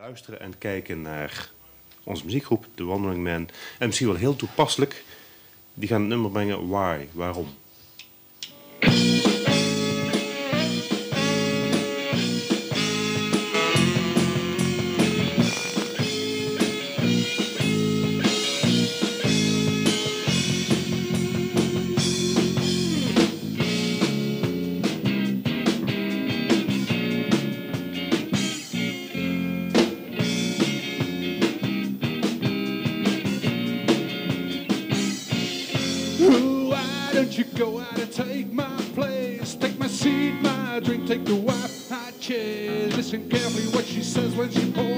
luisteren en kijken naar onze muziekgroep, The Wandering Man. En misschien wel heel toepasselijk, die gaan het nummer brengen Why, waarom. Don't you go out and take my place? Take my seat, my drink, take the wife I chase. Listen carefully what she says when she pours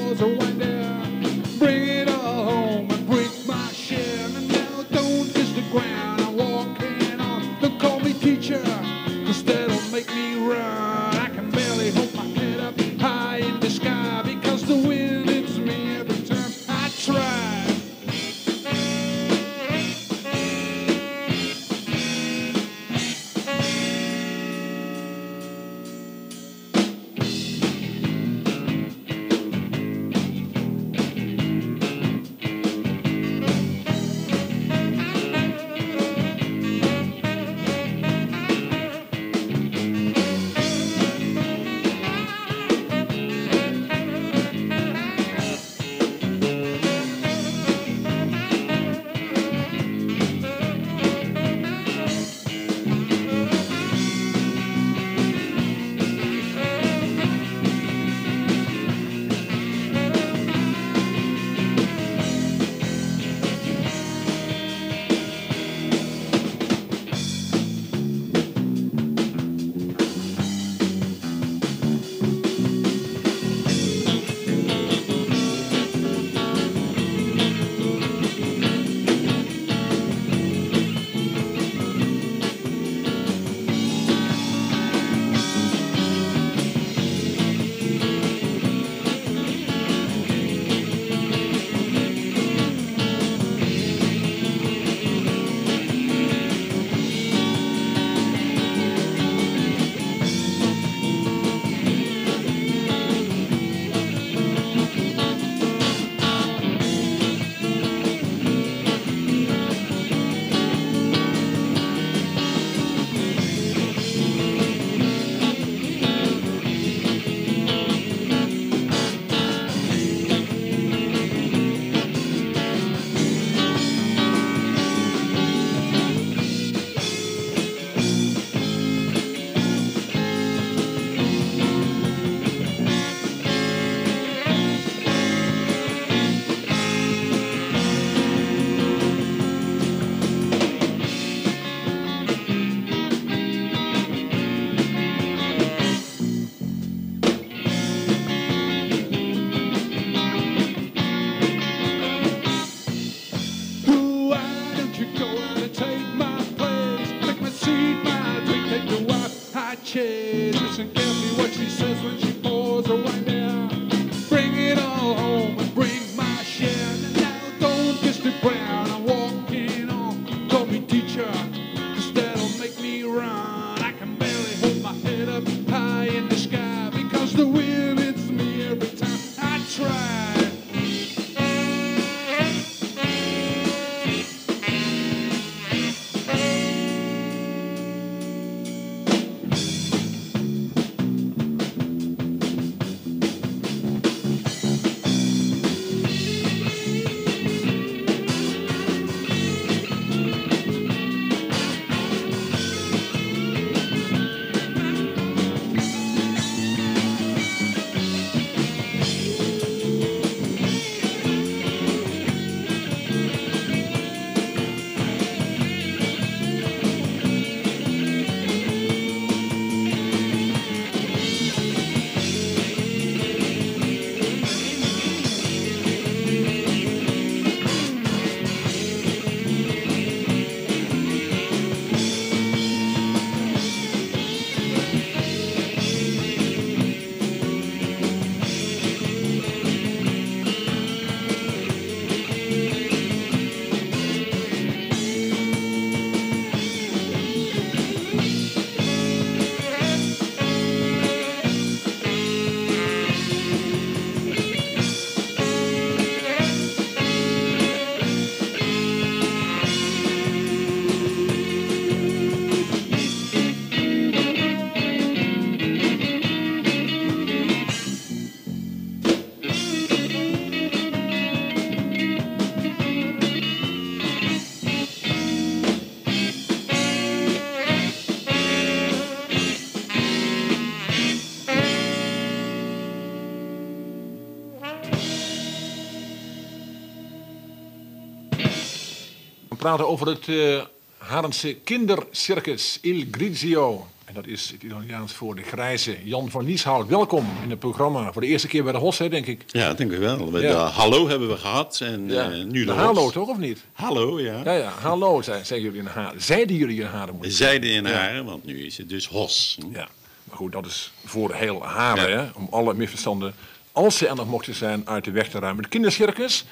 praten over het uh, Harense kindercircus Il Grizio. En dat is het Italiaans voor de grijze Jan van Lieshout. Welkom in het programma. Voor de eerste keer bij de Hos, hè, denk ik. Ja, denk ik wel. De hallo hebben we gehad en ja. uh, nu de, de Hallo toch, of niet? Hallo, ja. Ja, ja. Hallo, zeggen jullie in Haren. Zeiden jullie in Haren? Zeiden in Haren, want nu is het dus Hos. Ja, maar goed, dat is voor heel Haren, hè. Om alle misverstanden, als ze er nog mochten zijn, uit de weg te ruimen. De kindercircus,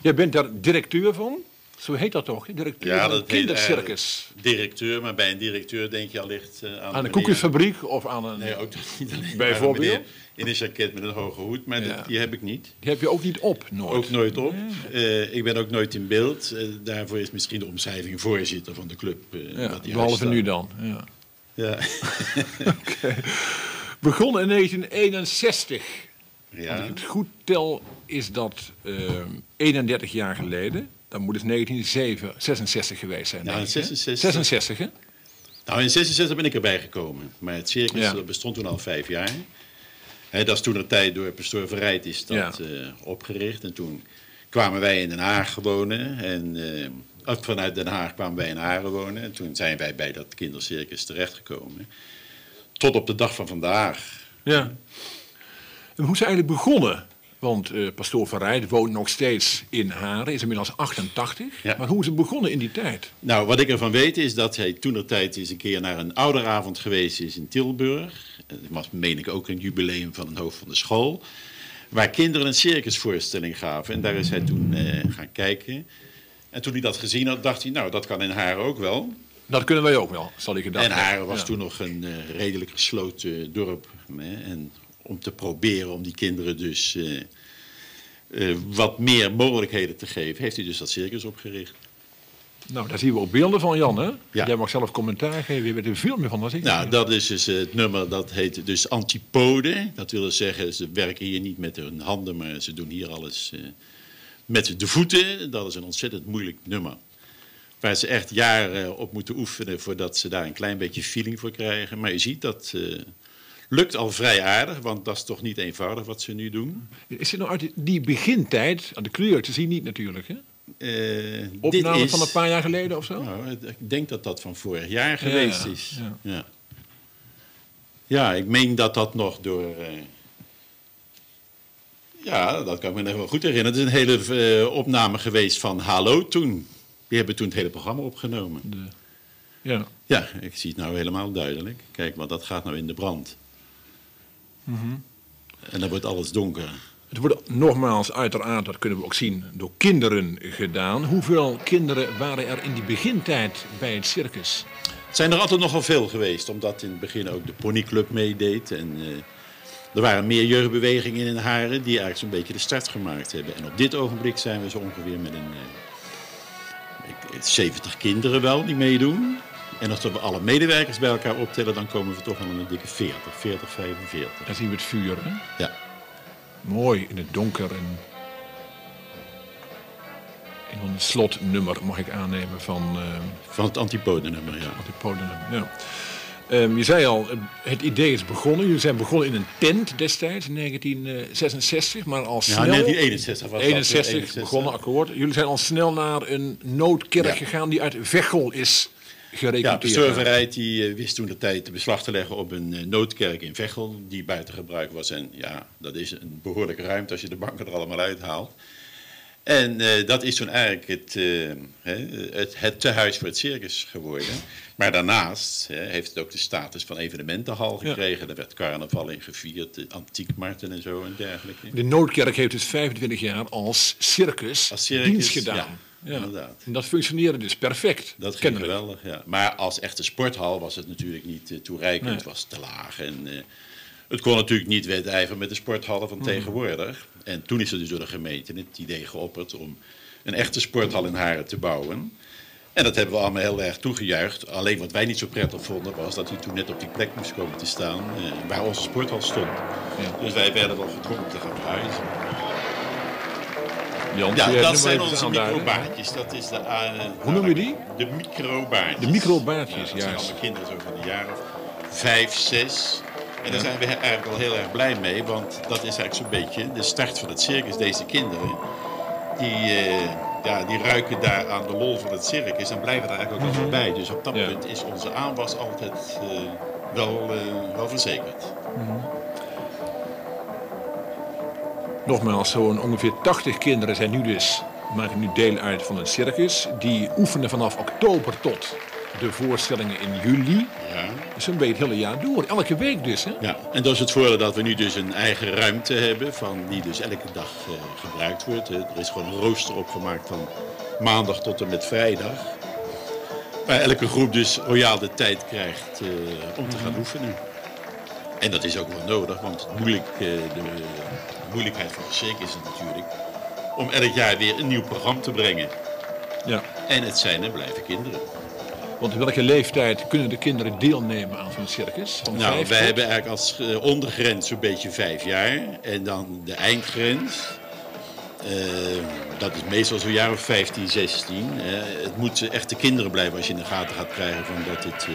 jij bent daar directeur van. Zo heet dat toch? Directeur ja, dat kindercircus. directeur, maar bij een directeur denk je allicht uh, aan, aan een koekjesfabriek of aan een... Nee, ook niet alleen. Bijvoorbeeld? In een jacket met een hoge hoed, maar die heb ik niet. Die heb je ook niet op, nooit? Ook nooit op. Uh, ik ben ook nooit in beeld. Daarvoor is misschien de omschrijving voorzitter van de club. ja, behalve nu dan. Ja. ja. okay. Begonnen in 1961. Ja. Als ik het goed tel, is dat 31 jaar geleden. Dan moet het 1966 geweest zijn. Nou, in 66. 66, hè? Nou, in 66 ben ik erbij gekomen. Maar het circus bestond toen al vijf jaar. dat is toen een tijd door pastoor Verrijd is dat uh, opgericht. En toen kwamen wij in Den Haag wonen. En uh, vanuit Den Haag kwamen wij in Haren wonen. En toen zijn wij bij dat kindercircus terechtgekomen. Tot op de dag van vandaag. Ja. En hoe is eigenlijk begonnen? Want uh, pastoor Van Rijden woont nog steeds in Haren, is inmiddels 88. Maar hoe is het begonnen in die tijd? Nou, wat ik ervan weet is dat hij toen tijd eens een keer naar een ouderavond geweest is in Tilburg. Dat was, meen ik, ook een jubileum van een hoofd van de school. Waar kinderen een circusvoorstelling gaven. En daar is hij toen uh, gaan kijken. En toen hij dat gezien had, dacht hij, nou, dat kan in Haren ook wel. Dat kunnen wij ook wel, zal ik gedacht En Haren was toen nog een uh, redelijk gesloten dorp. En om te proberen om die kinderen dus uh, uh, wat meer mogelijkheden te geven, heeft hij dus dat circus opgericht. Nou, daar zien we ook beelden van, Jan. Hè? Ja. Jij mag zelf commentaar geven. Je bent er veel meer van dan ik. Nou, dat is dus het nummer, dat heet dus antipode. Dat wil zeggen, ze werken hier niet met hun handen, maar ze doen hier alles uh, met de voeten. Dat is een ontzettend moeilijk nummer. Waar ze echt jaren op moeten oefenen voordat ze daar een klein beetje feeling voor krijgen. Maar je ziet dat Lukt al vrij aardig, want dat is toch niet eenvoudig wat ze nu doen. Is het nou uit die begintijd, de kleur te zien niet natuurlijk, hè? Uh, Opname is, van een paar jaar geleden of zo? Nou, ik denk dat dat van vorig jaar geweest is. Ja. ja. Ja. ik meen dat dat nog door... Uh, ja, dat kan ik me nog wel goed herinneren. Het is een hele uh, opname geweest van Hallo toen. Die hebben toen het hele programma opgenomen. De, ja. Ja, ik zie het nou helemaal duidelijk. Kijk, want dat gaat nou in de brand. Mm En dan wordt alles donker. Het wordt nogmaals, uiteraard, dat kunnen we ook zien, door kinderen gedaan. Hoeveel kinderen waren er in die begintijd bij het circus? Het zijn er altijd nogal veel geweest, omdat in het begin ook de ponyclub meedeed. En uh, er waren meer jeugdbewegingen in Haren die eigenlijk zo'n beetje de start gemaakt hebben. En op dit ogenblik zijn we zo ongeveer met een uh, 70 kinderen wel die meedoen. En als we alle medewerkers bij elkaar optellen, dan komen we toch aan een dikke 40, 40, 45. Daar zien we het vuur, hè? Ja. Mooi in het donker en... En dan een slotnummer mag ik aannemen van... Uh... Van het antipodenummer, ja. Antipodenummer, ja. Um, je zei al, het idee is begonnen. Jullie zijn begonnen in een tent destijds, in 1966, maar al snel... Ja, 1961 was 61, 61 begonnen, akkoord. Jullie zijn al snel naar een noodkerk gegaan die uit Veghel is ja, de serverheid die uh, wist toen de tijd de beslag te leggen op een uh, noodkerk in Veghel, die buiten gebruik was. En ja, dat is een behoorlijke ruimte als je de banken er allemaal uithaalt. En uh, dat is toen eigenlijk het, het, het tehuis voor het circus geworden. Maar daarnaast heeft het ook de status van evenementenhal gekregen. Ja. Er werd carnaval in gevierd, antiekmarkten en zo en dergelijke. De Noodkerk heeft dus 25 jaar als circus, als circus dienst gedaan. Ja. Ja. Inderdaad. En dat functioneerde dus perfect. Dat ging geweldig, ja. Maar als echte sporthal was het natuurlijk niet uh, toereikend. Het was te laag. En, uh, het kon natuurlijk niet wedijveren met de sporthallen van mm. tegenwoordig. En toen is er dus door de gemeente het idee geopperd om een echte sporthal in Haren te bouwen. En dat hebben we allemaal heel erg toegejuicht. Alleen wat wij niet zo prettig vonden was dat hij toen net op die plek moest komen te staan uh, waar onze sporthal stond. Ja. Dus wij werden wel gedwongen te gaan verhuizen ja, dat zijn onze microbaartjes. Dat is de, uh, Hoe noem je die? De microbaartjes. De microbaartjes, ja. Dat zijn allemaal kinderen zo van de jaren vijf, zes. En daar zijn we eigenlijk al heel erg blij mee, want dat is eigenlijk zo'n beetje de start van het circus. Deze kinderen, die, uh, ja, die ruiken daar aan de lol van het circus en blijven daar eigenlijk ook altijd bij. Dus op dat Ja. punt is onze aanwas altijd eh, wel, eh, wel verzekerd. Nogmaals, zo'n ongeveer 80 kinderen zijn nu dus, maken nu deel uit van het circus. Die oefenen vanaf oktober tot de voorstellingen in juli. Ja. Zo'n beetje het hele jaar door. Elke week dus, hè? Ja, en dat is het voordeel dat we nu dus een eigen ruimte hebben, van, die dus elke dag eh, gebruikt wordt. Er is gewoon een rooster opgemaakt van maandag tot en met vrijdag. Waar elke groep dus royaal de tijd krijgt eh, om te gaan oefenen. En dat is ook wel nodig, want moeilijk, eh, de, de moeilijkheid van de circus is het natuurlijk om elk jaar weer een nieuw programma te brengen. Ja. En het zijn en blijven kinderen. Want in welke leeftijd kunnen de kinderen deelnemen aan zo'n circus? Van Nou, wij tot- hebben eigenlijk als eh, ondergrens zo'n beetje vijf jaar. En dan de eindgrens. eh, dat is meestal zo'n jaar of 15, 16. eh, het moeten echte kinderen blijven als je in de gaten gaat krijgen van dat het eh,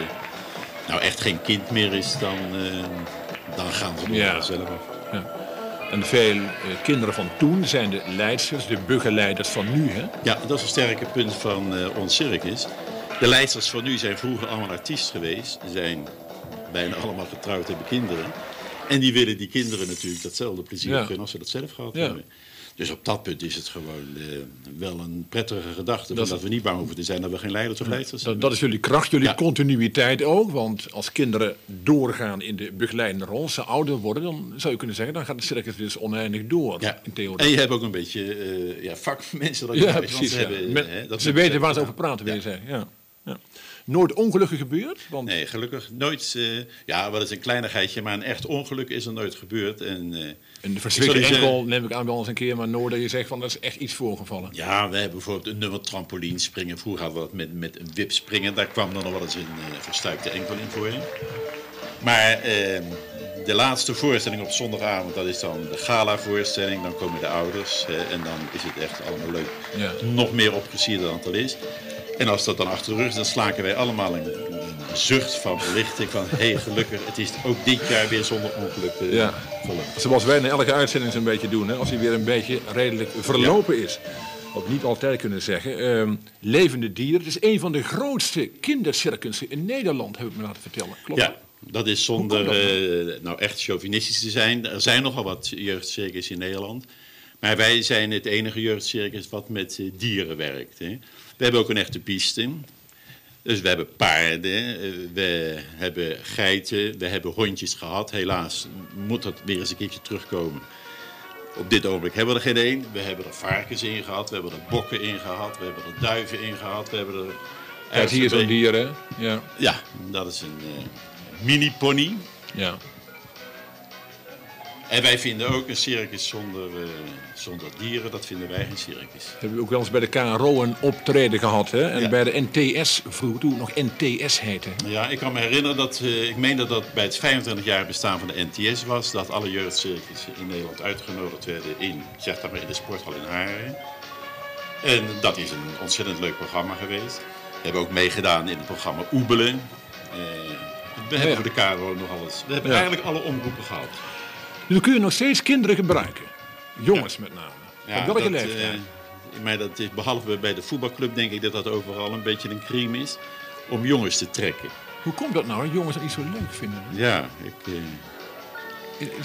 nou echt geen kind meer is. Dan, dan gaan ze Ja. zelf af. Ja. En veel kinderen van toen zijn de leidsters, de begeleiders van nu, hè? Ja, dat is een sterke punt van ons circus. De leidsters van nu zijn vroeger allemaal artiest geweest. Zijn bijna allemaal getrouwd, hebben kinderen. En die willen die kinderen natuurlijk datzelfde plezier Ja. gunnen als ze dat zelf gehad Ja. hebben. Dus op dat punt is het gewoon eh, wel een prettige gedachte. Dat Dat, we niet bang hoeven te zijn dat we geen leiders of leidsters Dat, hebben. dat is jullie kracht, jullie Ja. continuïteit ook. Want als kinderen doorgaan in de begeleidende rol, ze ouder worden, dan zou je kunnen zeggen, dan gaat het circus dus oneindig door. Ja. In theorie. En je hebt ook een beetje eh, ja, vakmensen. dat je Ja, precies. Ja. hebben, Met- hè, dat ze weten waar ze over praten, wil je Ja. Ja. Nooit ongelukken gebeurd? Want Nee, gelukkig nooit. eh, ja, wat is een kleinigheidje, maar een echt ongeluk is er nooit gebeurd. En, eh, een enkel neem ik aan wel eens een keer, maar nooit dat je zegt van dat is echt iets voorgevallen. Ja, we hebben bijvoorbeeld een nummer trampoline springen. Vroeger hadden we dat met, met een wip springen. Daar kwam dan nog wel eens een eh, verstuikte enkel in voor. Maar ehm, de laatste voorstelling op zondagavond, dat is dan de gala-voorstelling. Dan komen de ouders hè, en dan is het echt allemaal leuk. Ja. Nog meer opgesierd dan het al is. En als dat dan achter de rug is, dan slaken wij allemaal een, een zucht van verlichting. Van hé, hey, gelukkig, het is ook dit jaar weer zonder ongeluk eh, Ja. Zoals wij in elke uitzending zo'n beetje doen, hè, als hij weer een beetje redelijk verlopen is. Wat niet altijd kunnen zeggen. Ehm, levende dieren. Het is een van de grootste kindercircussen in Nederland, heb ik me laten vertellen. Klopt Ja, dat is zonder dat eh, nou echt chauvinistisch te zijn. Er zijn nogal wat jeugdcircus in Nederland. Maar wij zijn het enige jeugdcircus wat met eh, dieren werkt. Hè. We hebben ook een echte piste. Dus we hebben paarden, eh, we hebben geiten, we hebben hondjes gehad. Helaas moet dat weer eens een keertje terugkomen. Op dit ogenblik hebben we er geen één. We hebben er varkens in gehad, we hebben er bokken in gehad, we hebben er duiven in gehad. We hebben er... Kijk, hier zo'n dier, hè? Ja. Ja, dat is een eh, mini-pony. ja. En wij vinden ook een circus zonder, eh, zonder dieren, dat vinden wij geen circus. Hebben we ook wel eens bij de KRO een optreden gehad, hè? En Ja. bij de NTS, vroeger toen nog NTS heette. Ja, ik kan me herinneren dat, eh, ik meen dat dat bij het 25 jaar bestaan van de NTS was, dat alle jeugdcircussen in Nederland uitgenodigd werden in, zeg dat maar, in de sporthal in Haren. En dat is een ontzettend leuk programma geweest. We hebben ook meegedaan in het programma Oebelen. Eh, we hebben Ja. voor de KRO nog alles. We hebben Ja. eigenlijk alle omroepen gehad. Nu kun je nog steeds kinderen gebruiken. Jongens met name. Op welke dat, leeftijd? eh, maar dat is, behalve bij de voetbalclub denk ik dat dat overal een beetje een crime is om jongens te trekken. Hoe komt dat nou, dat jongens dat niet zo leuk vinden? Ja, ik, eh,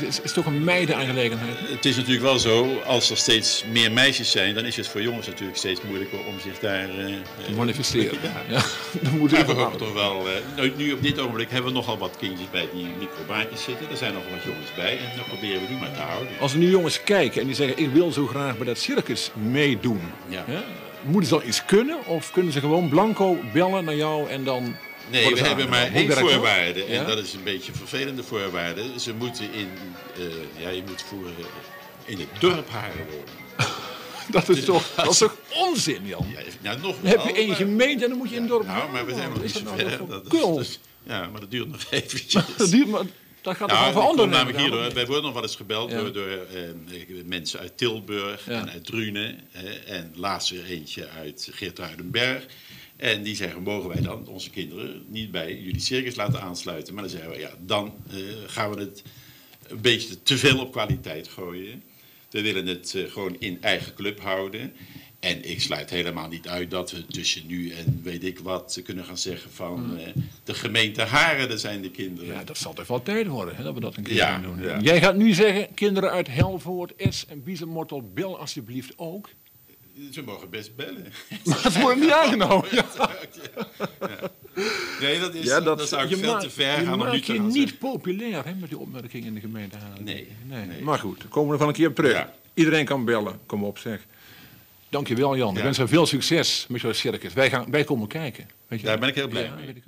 Is, is, toch een meidenaangelegenheid? het is natuurlijk wel zo, als er steeds meer meisjes zijn, dan is het voor jongens natuurlijk steeds moeilijker om zich daar eh, Te manifesteren. Ja. Ja. Dan moet Maar ik we hopen toch wel, eh, nu op dit ogenblik hebben we nogal wat kindjes bij die microbaantjes zitten. Er zijn nog wat jongens bij en dan proberen we die maar te houden. Als er nu jongens kijken en die zeggen: Ik wil zo graag bij dat circus meedoen. Ja. Moeten ze dan iets kunnen? Of kunnen ze gewoon blanco bellen naar jou en dan. Nee, we hebben maar één voorwaarde. En dat is een beetje een vervelende voorwaarde. Ze moeten in, eh, ja, je moet voor, eh, in het dorp Haren wonen. Dat is toch, dat is toch onzin, Jan? Ja, nou, nog heb je één gemeente en dan moet je in het dorp. Nou, maar we zijn nog niet is zo nou ver. Dat, dus- ja, maar dat duurt nog eventjes. Dat duurt maar- Dat gaat Nou, kom veranderen. namelijk hier hoor. Wij worden nog wel eens gebeld Ja. door, door eh, mensen uit Tilburg Ja. en uit Drunen. eh, en laatst weer eentje uit Geertruidenberg. En die zeggen, mogen wij dan onze kinderen niet bij jullie circus laten aansluiten? Maar dan zeggen we, ja, dan eh, gaan we het een beetje te veel op kwaliteit gooien. We willen het eh, gewoon in eigen club houden. En ik sluit helemaal niet uit dat we tussen nu en weet ik wat kunnen gaan zeggen van eh, de gemeente Haren, daar zijn de kinderen. Ja, dat zal toch wel tijd worden hè, dat we dat een keer Ja, gaan doen. ja. Jij gaat nu zeggen, kinderen uit Helvoort, S en Biezenmortel, bel alsjeblieft ook. Ze mogen best bellen. Maar het wordt niet aangenomen. Ja, Nee, dat, is, Ja, dat, zou ik veel maakt- te ver je gaan nu maakt je niet populair hè, met die opmerking in de gemeente Haren. Nee, nee. Maar goed, dan komen we er van een keer op terug. Ja. Iedereen kan bellen, kom op zeg. Dankjewel Jan, ik wens je veel succes met jouw circus. Wij, gaan, wij komen kijken. Weet je Daar wel. ben ik heel blij Ja, mee.